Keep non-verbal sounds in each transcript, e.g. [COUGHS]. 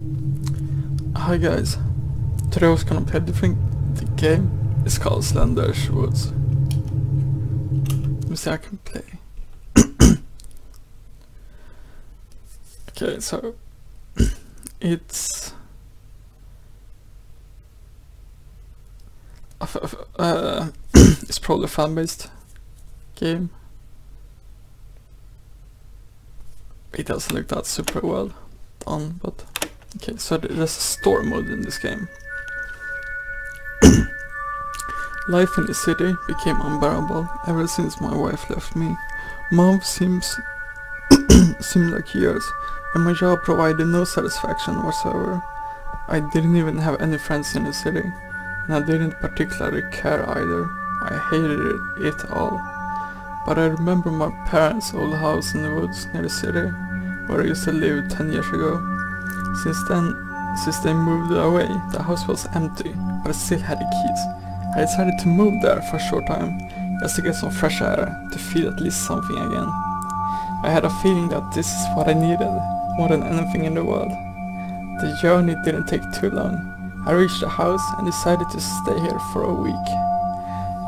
Hi guys, today I was gonna play a different the game. It's called Slender's Woods. Let me see I can play. [COUGHS] okay, so [COUGHS] it's uh, [COUGHS] it's probably a fan-based game. It doesn't look that super well done, but Okay, so there's a store mode in this game. [COUGHS] Life in the city became unbearable ever since my wife left me. Months seems [COUGHS] seemed like years, and my job provided no satisfaction whatsoever. I didn't even have any friends in the city, and I didn't particularly care either. I hated it, it all. But I remember my parents' old house in the woods near the city, where I used to live 10 years ago. Since then, since they moved away, the house was empty, but I still had the keys. I decided to move there for a short time, just to get some fresh air, to feel at least something again. I had a feeling that this is what I needed, more than anything in the world. The journey didn't take too long. I reached the house and decided to stay here for a week.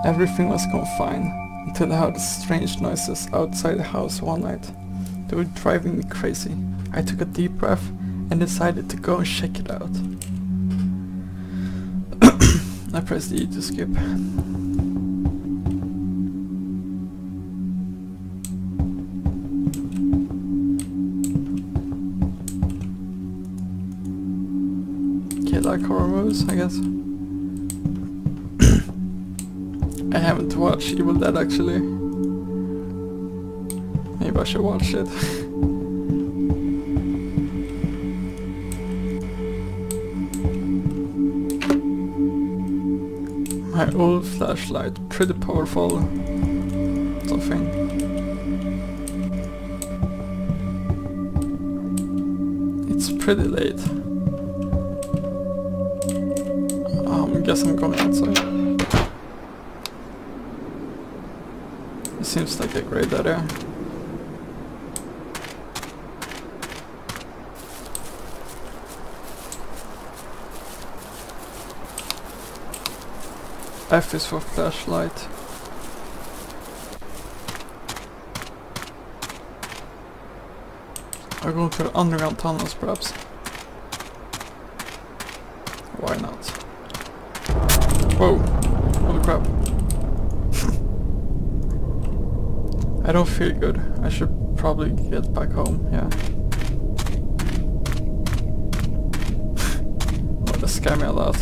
Everything was going fine, until I heard strange noises outside the house one night. They were driving me crazy. I took a deep breath and decided to go and check it out. [COUGHS] I pressed E to skip. Okay, like horror movies, I guess. [COUGHS] I haven't watched Evil Dead actually. Maybe I should watch it. [LAUGHS] My old flashlight, pretty powerful. Something. It's pretty late. Um, I guess I'm going outside. It seems like a great idea. F is for flashlight. I'll go to underground tunnels perhaps. Why not? Whoa! Holy crap. [LAUGHS] I don't feel good. I should probably get back home, yeah. oh, that scared me a lot.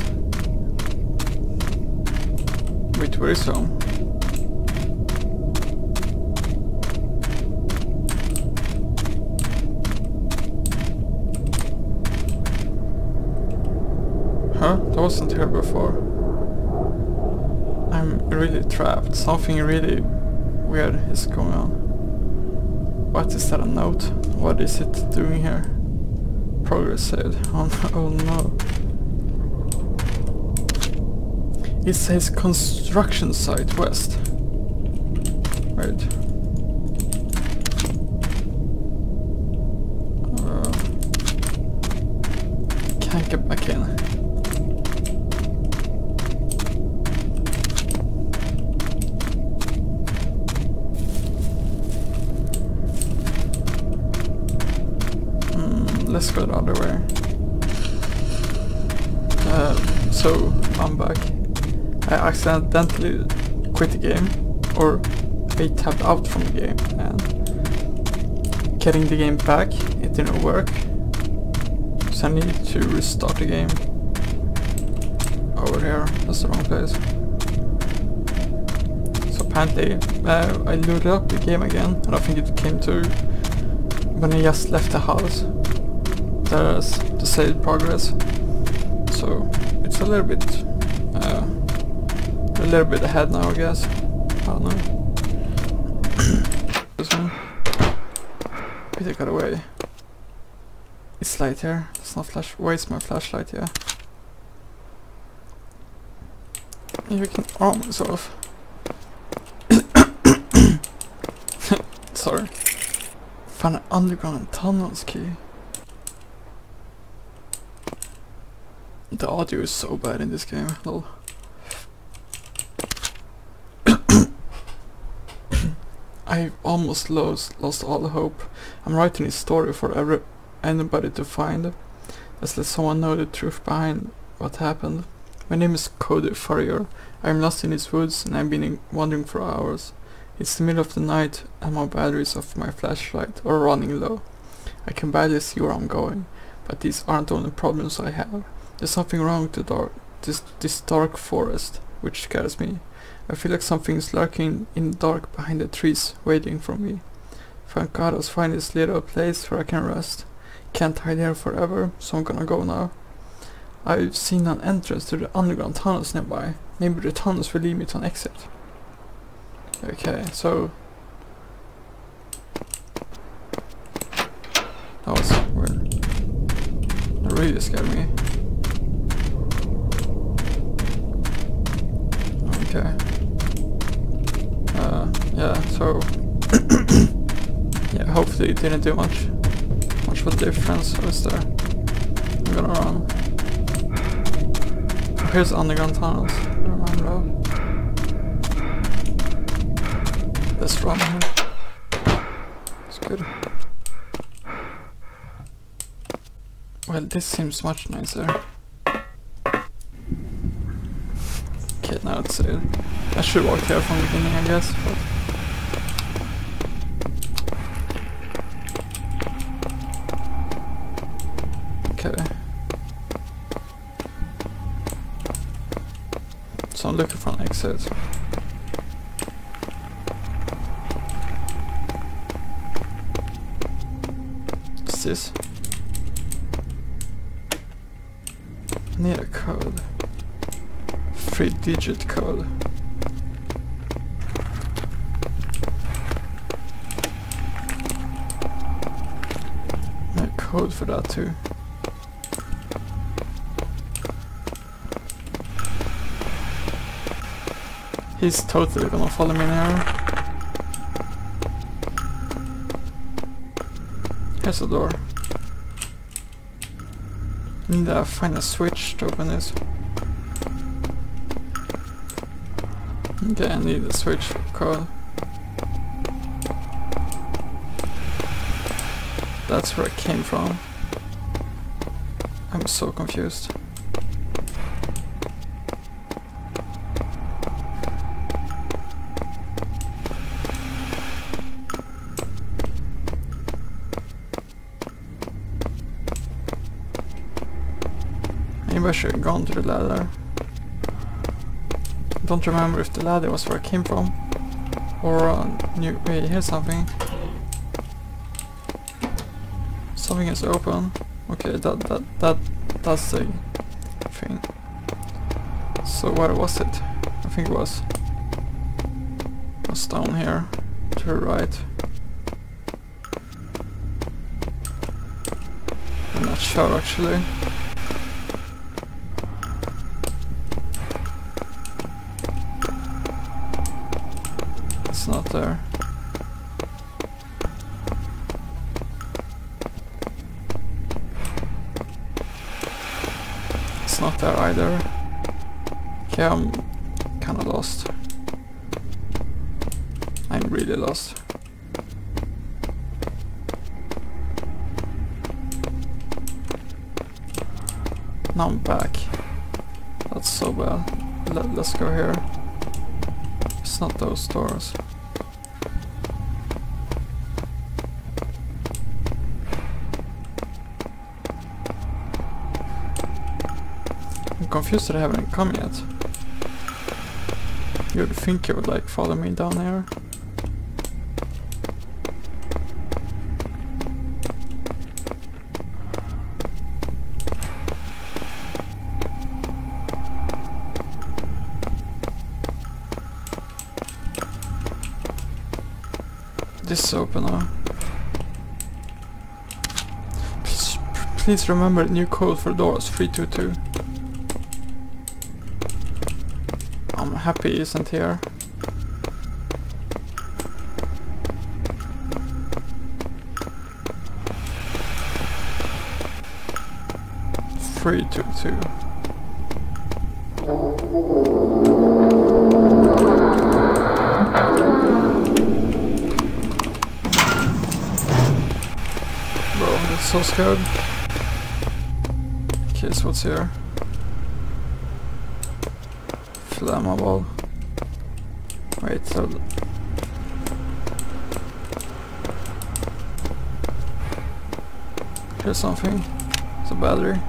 Wait, where is home? Huh? That wasn't here before. I'm really trapped. Something really weird is going on. What is that a note? What is it doing here? Progress saved. [LAUGHS] Oh no. Oh no. It says construction site west. Right. Uh, can't get back in. Accidentally quit the game or I tapped out from the game and getting the game back it didn't work. So I need to restart the game over here. That's the wrong place. So apparently uh, I loaded up the game again and I think it came to when I just left the house. There's the save progress. So it's a little bit a little bit ahead now, I guess. I don't know. [COUGHS] this one. Take it away. It's light here. It's not flash. Where's my flashlight? Yeah. Maybe we can arm myself. [COUGHS] Sorry. Found an underground tunnels key. The audio is so bad in this game, lol. I almost lost lost all hope. I'm writing this story for every anybody to find. Let's let someone know the truth behind what happened. My name is Cody Furrier. I'm lost in these woods and I've been wandering for hours. It's the middle of the night and my batteries of my flashlight are running low. I can barely see where I'm going, but these aren't the only problems I have. There's something wrong with the dark, this, this dark forest, which scares me. I feel like something is lurking in the dark behind the trees, waiting for me. Was finding this little place where I can rest. Can't hide here forever, so I'm gonna go now. I've seen an entrance to the underground tunnels nearby. Maybe the tunnels will lead me to an exit. Okay, so... That was weird. That really scared me. Okay. Yeah, so... [COUGHS] yeah, hopefully it didn't do much. Much of a difference, is there. I'm gonna run. Here's underground tunnels. Let's run here. It's good. Well, this seems much nicer. Okay, now it's uh, I should walk here from the beginning, I guess, but... for. What's this? I need a code. Three digit code. Code for that too. He's totally gonna follow me now. Here's a door. Need to find a switch to open this. Okay, I need a switch code. That's where it came from. I'm so confused. Maybe I should have gone to the ladder. Don't remember if the ladder was where I came from. Or uh, new. Wait, here's something. Something is open. Okay, that that that that's the thing. So where was it? I think it was was down here to the right. I'm not sure actually. Not there either. Okay, I'm kinda lost. I'm really lost. Now I'm back. That's so bad. Let, let's go here. It's not those doors. Confused that I haven't come yet. You'd think you would like follow me down here. This is open now. Please, please remember new code for doors 322. Happy isn't here. Three two two. Bro, that's so scared. Okay, so what's here? Flammable. Wait, so... Here's something. It's a battery.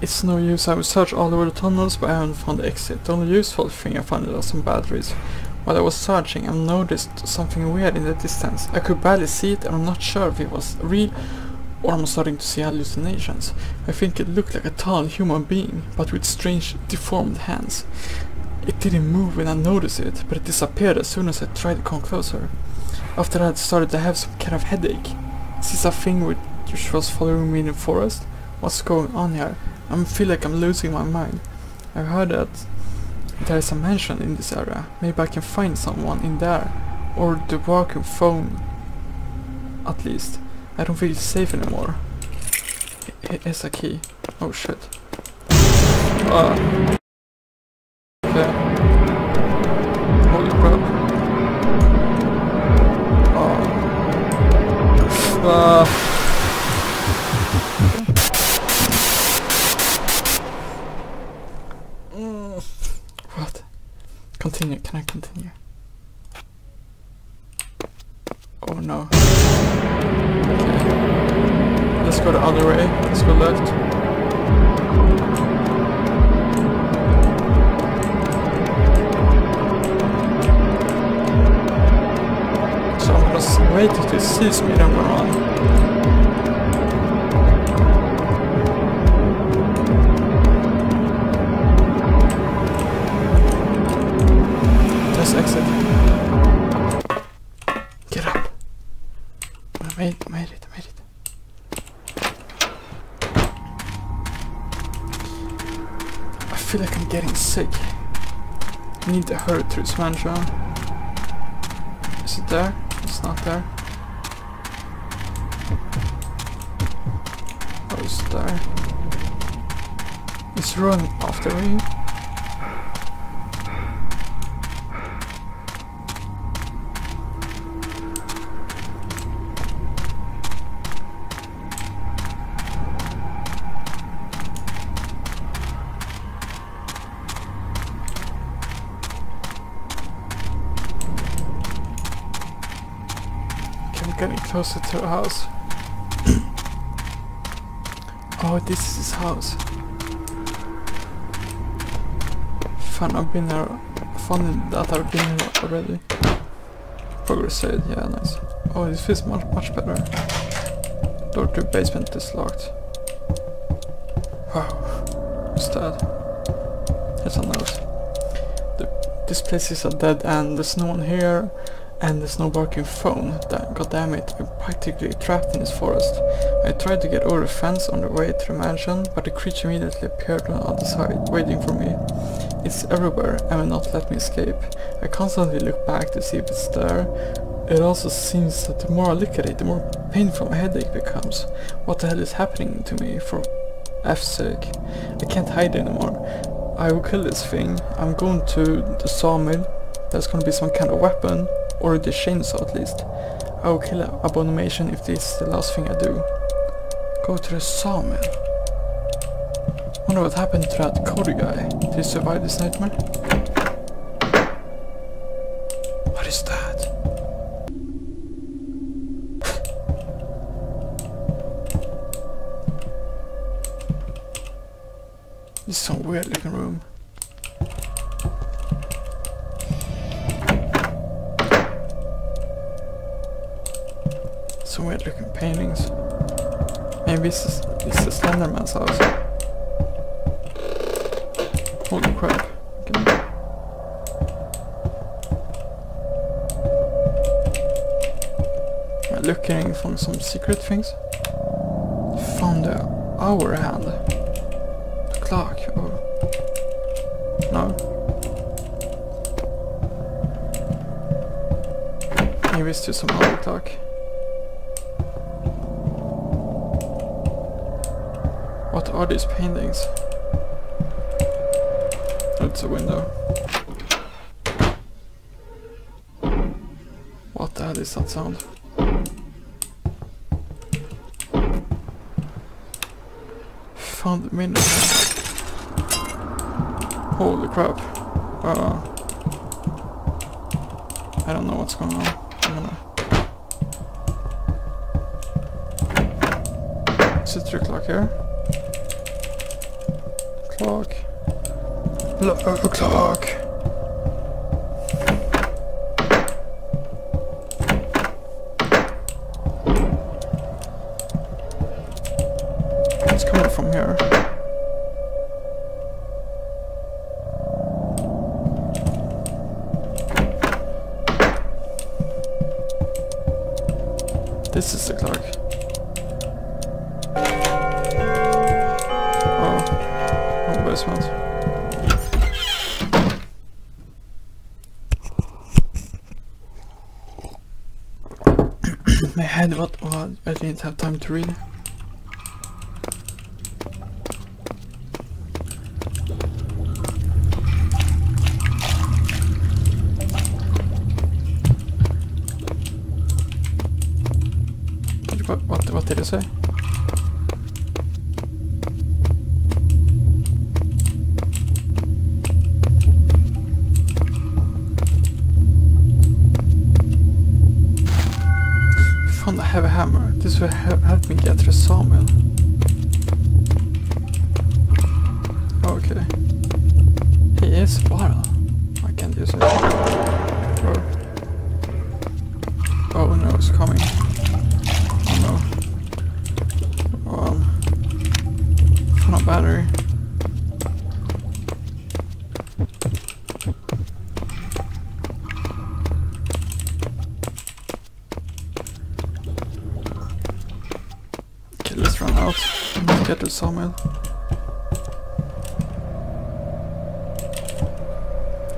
It's no use, I have searched all over the tunnels but I haven't found the exit. The only useful thing I found are some batteries. While I was searching I noticed something weird in the distance. I could barely see it and I'm not sure if it was real or I'm starting to see hallucinations. I think it looked like a tall human being, but with strange deformed hands. It didn't move when I noticed it, but it disappeared as soon as I tried to come closer. After that I started to have some kind of headache. Is this a thing which was following me in the forest? What's going on here? I feel like I'm losing my mind. I heard that there is a mansion in this area. Maybe I can find someone in there. Or the working phone. At least. I don't feel safe anymore. H here's a key. Oh shit. Uh. Okay. Holy crap. Oh. Uh. Mm. What? Continue, can I continue? Oh no. Let's go the other way. Let's go left. So I'm just waiting to see me then run. Exit. Sick. I need to hurry through this mansion. Is it there? It's not there. Oh, it's there. It's running after me. Okay, I'm getting closer to the house. [CLEARS THROAT] oh, this is his house. Fun, I've been there. Fun that I've been here already. Progress saved, yeah, nice. Oh, this feels much, much better. Door to basement is locked. Wow. What's that? Here's a note. This place is a dead end. There's no one here. And there's no working phone. Da God damn it, I'm practically trapped in this forest. I tried to get over the fence on the way to the mansion, but the creature immediately appeared on the other side, waiting for me. It's everywhere and will not let me escape. I constantly look back to see if it's there. It also seems that the more I look at it, the more painful my headache becomes. What the hell is happening to me for F's sake? I can't hide anymore. I will kill this thing. I'm going to the sawmill. There's gonna be some kind of weapon or the chainsaw at least. I will kill Abomination if this is the last thing I do. Go to the sawmill. Wonder what happened to that Cody guy. Did he survive this nightmare? What is that? this is some weird looking room. Paintings. Maybe this is, this is Slenderman's house. Holy crap. Looking for some secret things? Found the hour hand. The clock. Oh. No. Maybe it's just some other clock. Are these paintings? That's a window. What the hell is that sound? Found the window. Holy crap. Uh, I don't know what's going on. I'm gonna... Is it 3 o'clock here? Clock. Look, clock. Head, what, what? I didn't have time to read.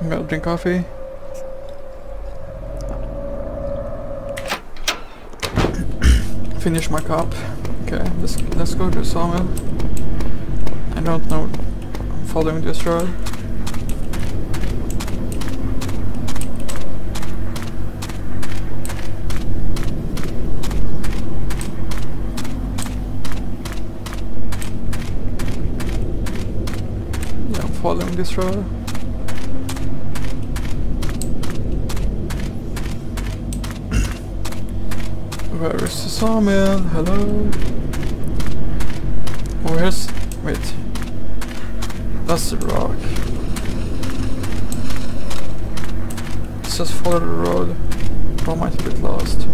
I'm gonna drink coffee. [COUGHS] Finish my cup. Okay, let's let's go to sawmill. I don't know. I'm following this road. Yeah, I'm following this road. Where is the sawmill? Hello? Where's... wait. That's the rock. It says follow the road. I might bit lost.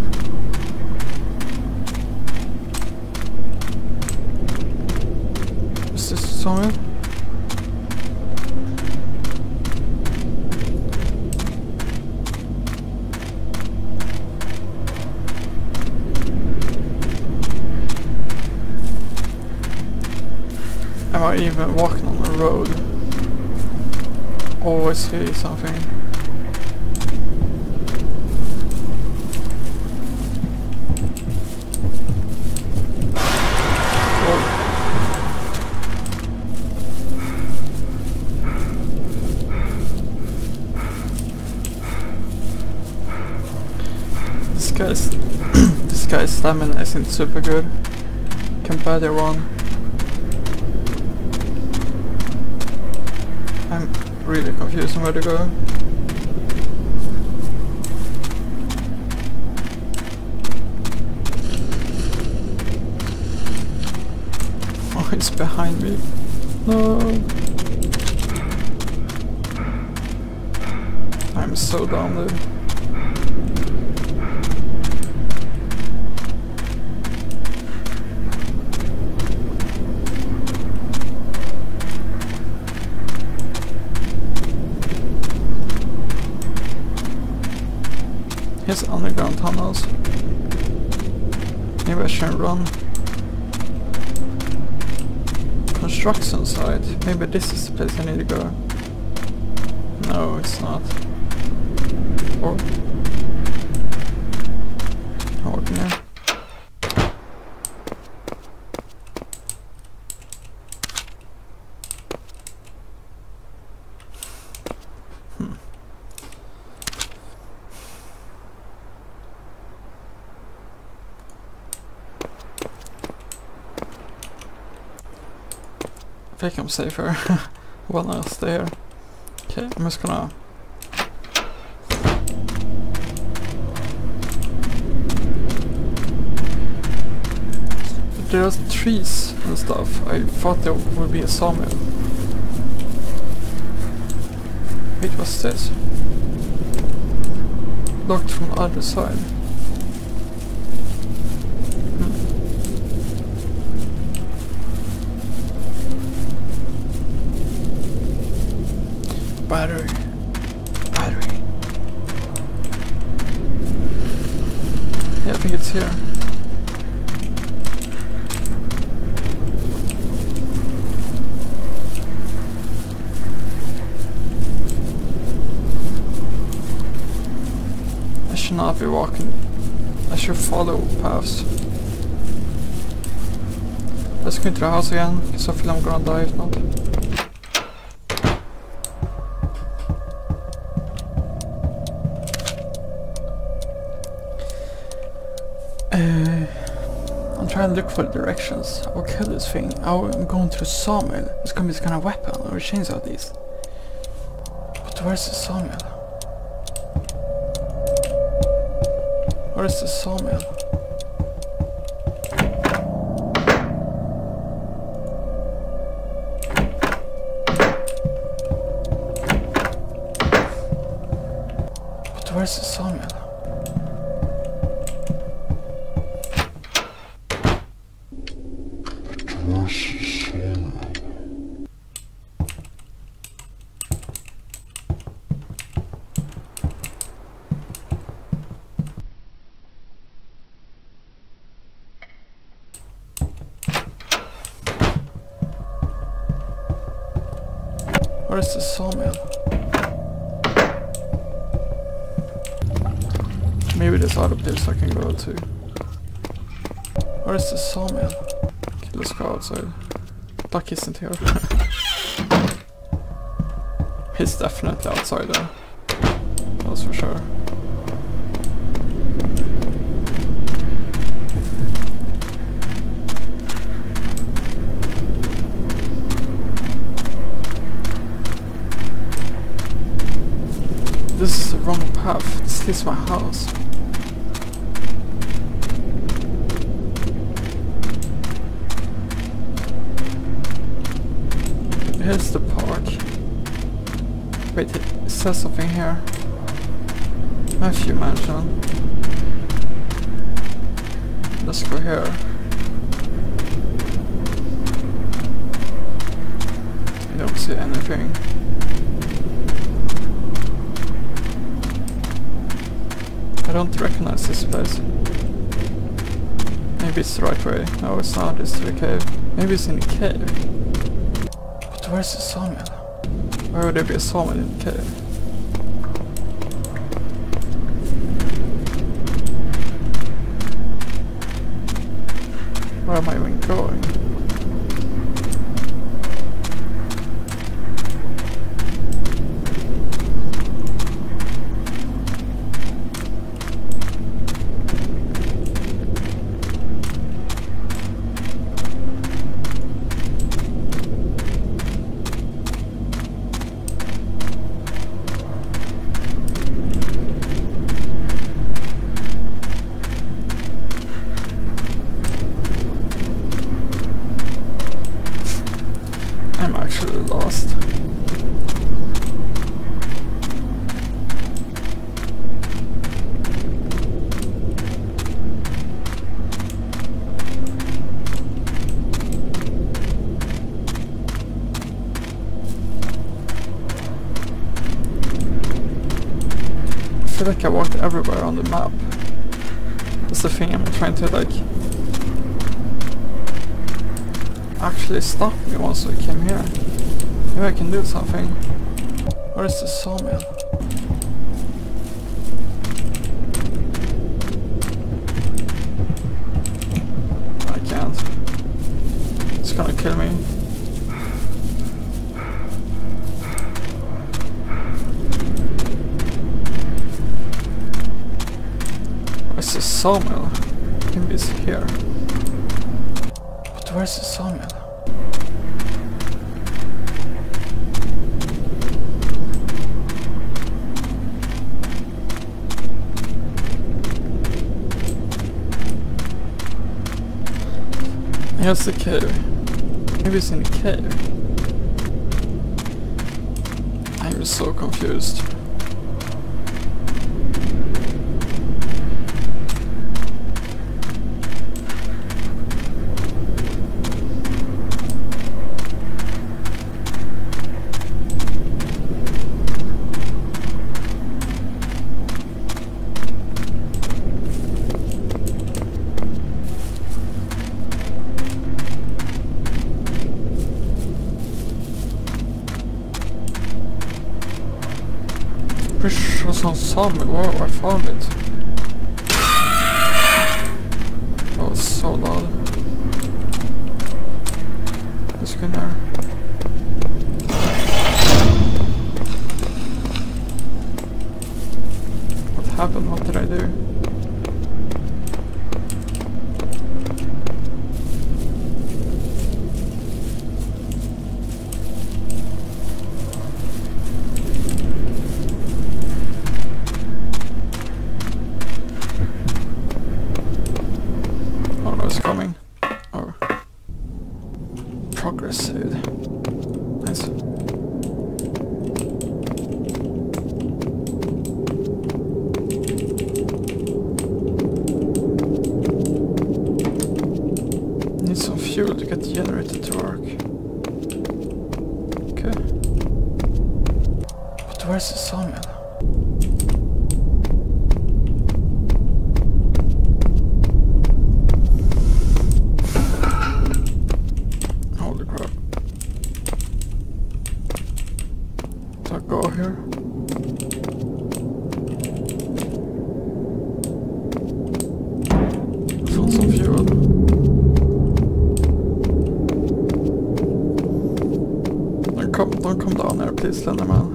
Is this sawmill? Even walking on the road? Always see something. This guy's [CLEARS THROAT] this guy's stamina isn't super good compared to one. I'm really confused on where to go. [LAUGHS] Oh, it's behind me. No. I'm so down there. Here's underground tunnels. Maybe I should run. Construction site. Maybe this is the place I need to go. No, it's not. Or... Or think I'm safer. well, I'll stay here. Okay, I'm just gonna... There's trees and stuff. I thought there would be a sawmill. Wait, what's this? Locked from the other side. Battery. Battery. Yeah, I think it's here. I should not be walking. I should follow paths. Let's go into the house again, because I feel I'm gonna die if not. Uh, I'm trying to look for directions. I'll kill this thing. I'm going to the sawmill. It's gonna be some kind of weapon or chainsaw at least. But where's the sawmill? Where is the sawmill? But where's the sawmill? Where is the sawmill? Maybe there's other place I can go to. Where is the sawmill? Okay, let's go outside. Duck isn't here. [LAUGHS] He's definitely outside there. That's for sure. This This is my house. Here's the park. Wait, it says something here. Matthew Mansion. Let's go here. I don't see anything. Don't recognize this place. Maybe it's the right way. No, it's not. It's to the cave. Maybe it's in the cave. But where's the sawmill? Why would there be a sawmill in the cave? Where am I even going? I'm actually lost. I feel like I walked everywhere on the map. That's the thing I'm trying to like actually stopped me once I came here. Maybe I can do something. Where is the sawmill? I can't. It's gonna kill me. Where's the sawmill? Maybe it's here. But where's the sawmill? Here's the cave. Maybe it's in the cave. I'm so confused. Pretty sure someone saw me. Whoa, I found it. That was so loud. Let's go there. What happened? What did I do? Oh no, it's coming. Oh. Progress saved. Nice. Need some fuel to get the generator to work. Okay. But where's the sawmill? Holy crap. Do I go here? Found some fuel. Don't come, don't come down there, please, Slenderman.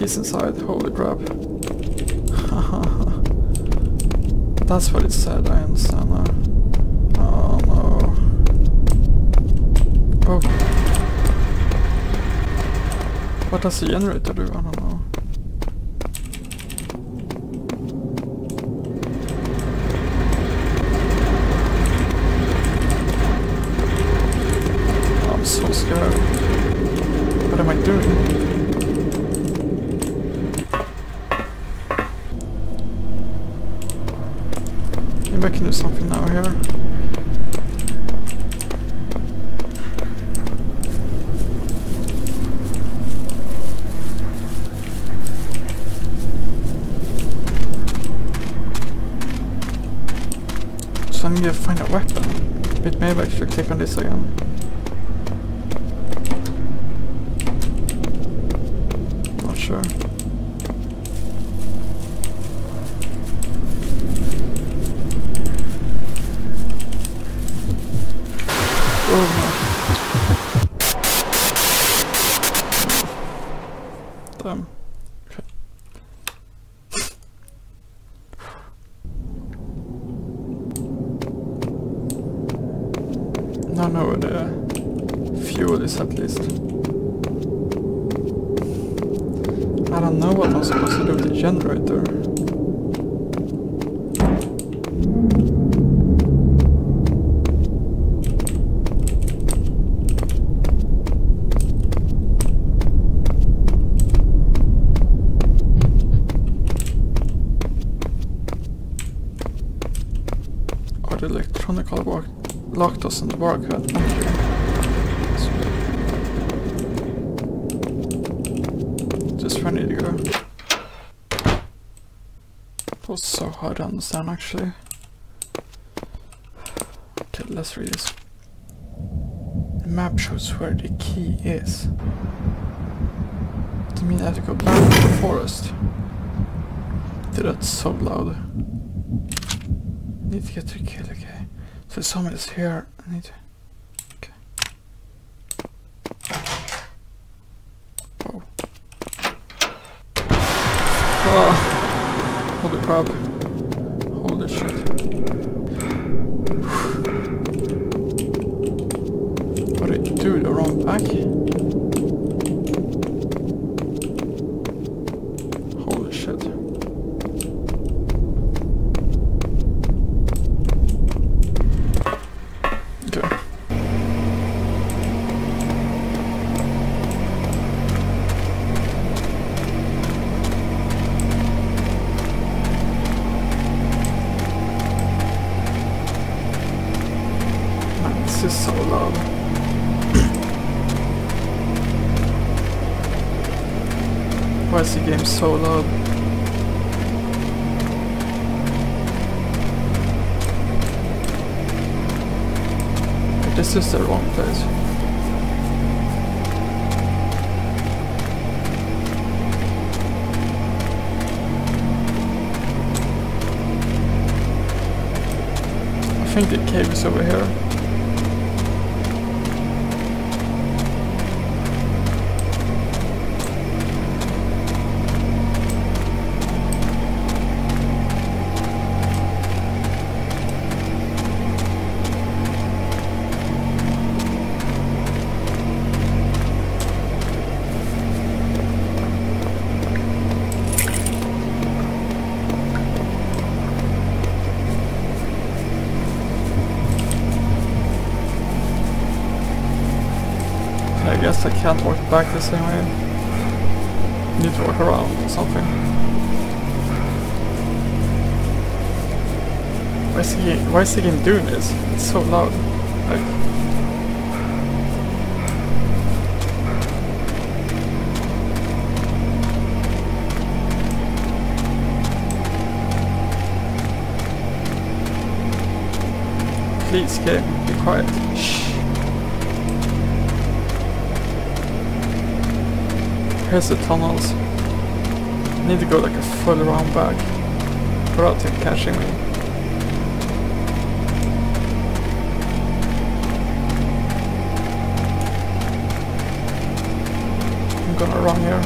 He's inside. Holy crap. That's what it said, I understand now. Oh no. Oh. What does the generator do? I don't know. I'm so scared. What am I doing? Maybe I can do something now here. I need to find a weapon. Maybe I should click on this again. Um, Not sure. Oh no. Damn. Okay. Now I know where the fuel is at least. I don't know what I'm supposed to do with the generator. Or the electronic lock, lock doesn't work at entry. Just ready to go. That was so hard to understand actually. Okay, let's read this. The map shows where the key is. Do you mean I have to go back to the forest? Dude, that's so loud. Need to get to the kill, okay. So someone is here. I need to. Oh. Holy crap. Holy shit. What did you do? The wrong back? Holy shit. Okay. is the game so loud? This is the wrong place. I think the cave is over here. I guess I can't walk back the same way. Need to walk around or something. Why is the game, why is the game doing this? It's so loud. Like, Please game, be quiet. Shh. Here's the tunnels. I Need to go like a full round back without him catching me. Gonna run here.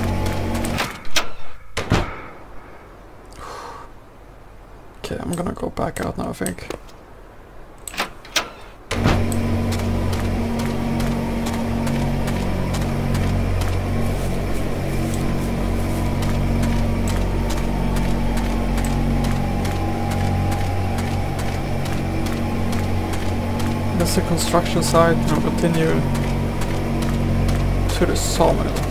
Okay, I'm gonna go back out now I think. That's the construction site and I'll continue to the sawmill.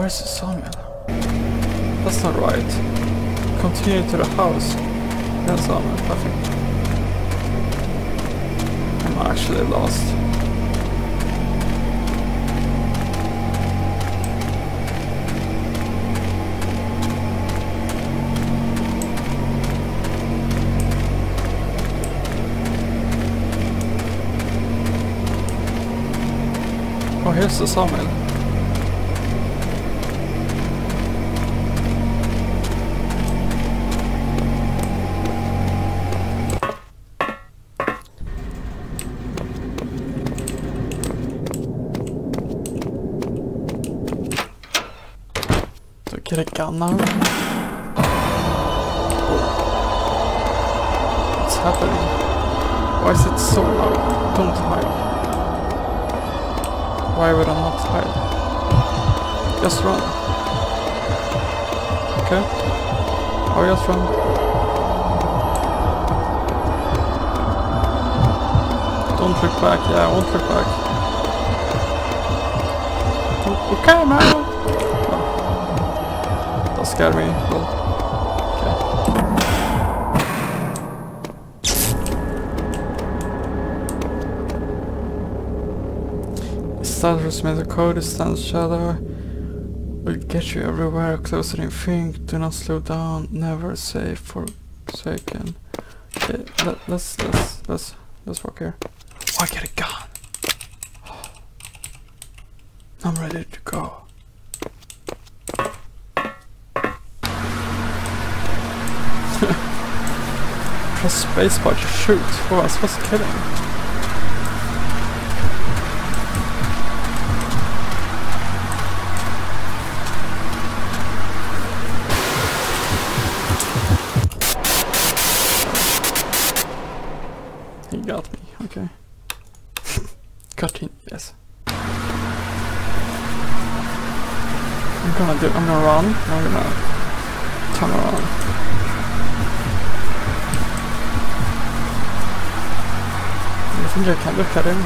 Where's the sawmill? That's not right. Continue to the house. Then sawmill, I think. I'm actually lost. Oh, here's the sawmill. Now? What's happening? Why is it so loud? Don't hide. Why would I not hide? Just run. Okay. Oh, just run. Don't look back. Yeah, I won't look back. Okay, man. That scared me. Well, okay. Status med the code stands shadow will get you everywhere closer than you think. Do not slow down. Never say forsaken. Okay, let, let's let's let's let's walk here. Oh, I get a gun. I'm ready to go. Press spacebar to shoot. Oh, got in, yes. I'm gonna do, I'm gonna run, I'm gonna Güter Tandekarren.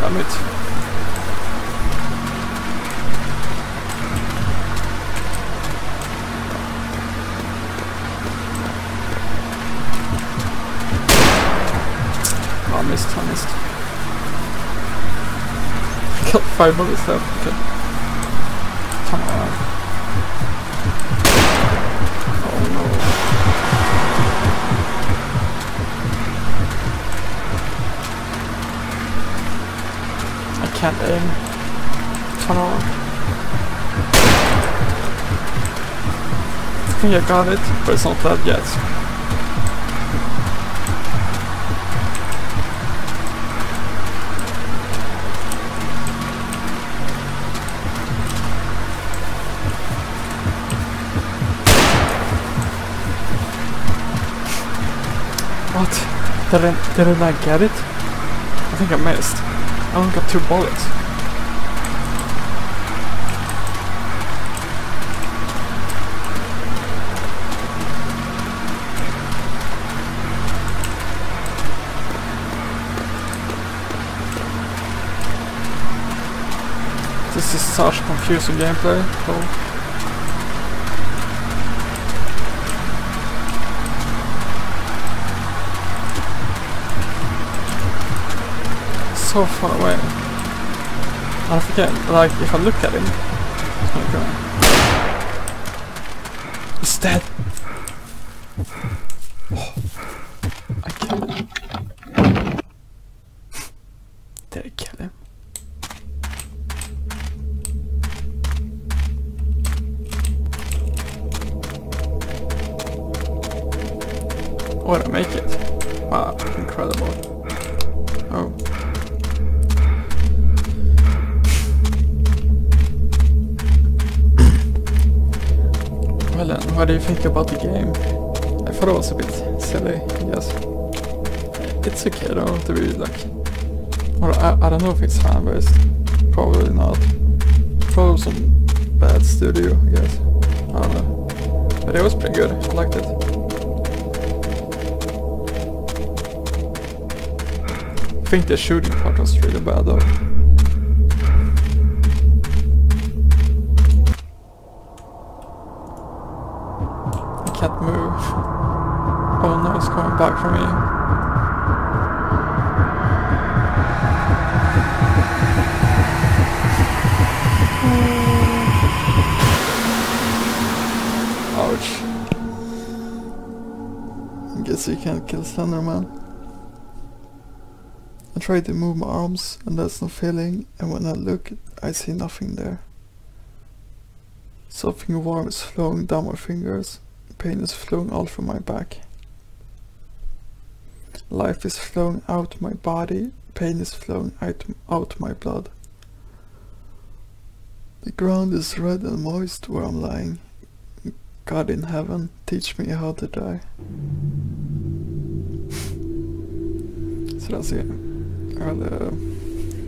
Damit five bullets left. Okay. Come on. Oh no. I can't aim. Come on. I think I got it, but it's not that yet. Didn't, didn't I get it? I think I missed. I only got two bullets. This is such confusing gameplay. Oh. So far away. I forget, like, if I look at him, it's gonna. He's dead! Think the shooting part was really bad though. I can't move. [LAUGHS] Oh no, it's coming back for me. Ouch. I guess you can't kill Slenderman. Try to move my arms and there's no feeling and when I look I see nothing there. Something warm is flowing down my fingers. Pain is flowing all through my back. Life is flowing out my body. Pain is flowing out, out my blood. The ground is red and moist where I'm lying. God in heaven, teach me how to die. [LAUGHS] so that's it. Well, uh,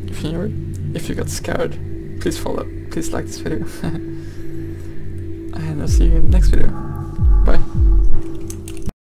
if you if you got scared, please follow, please like this video. [LAUGHS] and I'll see you in the next video. Bye.